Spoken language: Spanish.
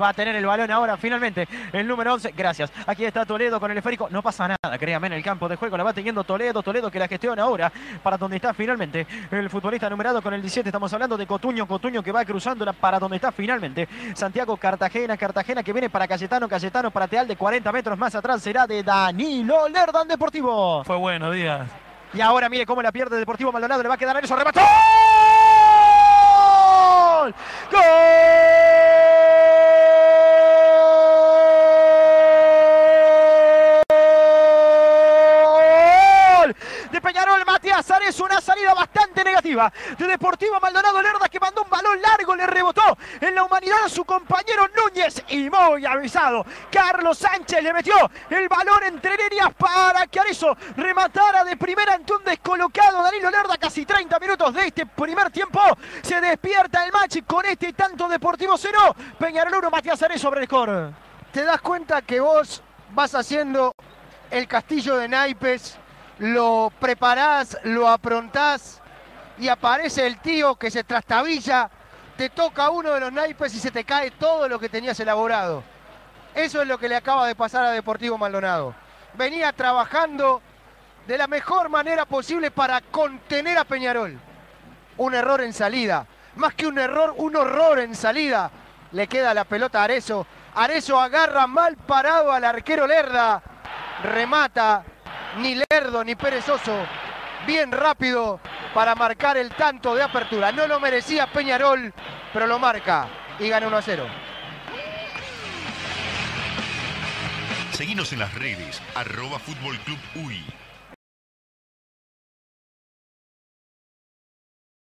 Va a tener el balón ahora finalmente. El número 11. Gracias. Aquí está Toledo con el esférico. No pasa nada, créame, en el campo de juego. La va teniendo Toledo. Toledo que la gestiona ahora para donde está finalmente el futbolista numerado con el 17. Estamos hablando de Cotuño. Cotuño que va cruzándola para donde está finalmente Santiago Cartagena. Cartagena que viene para Cayetano. Cayetano para Teal de 40 metros más atrás. Será de Danilo Lerdan Deportivo. Fue bueno, Díaz. Y ahora mire cómo la pierde Deportivo Maldonado. Le va a quedar a eso. ¡Remató! Peñarol, Matías Ares, una salida bastante negativa de Deportivo Maldonado Lerda que mandó un balón largo, le rebotó en la humanidad a su compañero Núñez y muy avisado. Carlos Sánchez le metió el balón entre líneas para que Arezo rematara de primera ante un descolocado Danilo Lerda, casi 30 minutos de este primer tiempo. Se despierta el match con este tanto Deportivo 0, Peñarol 1, Matías Ares sobre el score. Te das cuenta que vos vas haciendo el castillo de naipes lo preparás, lo aprontás y aparece el tío que se trastabilla, te toca uno de los naipes y se te cae todo lo que tenías elaborado. Eso es lo que le acaba de pasar a Deportivo Maldonado. Venía trabajando de la mejor manera posible para contener a Peñarol. Un error en salida. Más que un error, un horror en salida. Le queda la pelota a Arezo. Arezo agarra mal parado al arquero Lerda. Remata ni lerdo ni perezoso, bien rápido para marcar el tanto de apertura. No lo merecía Peñarol, pero lo marca y gana 1 a 0. Seguimos en las redes, arroba Fútbol Club UI.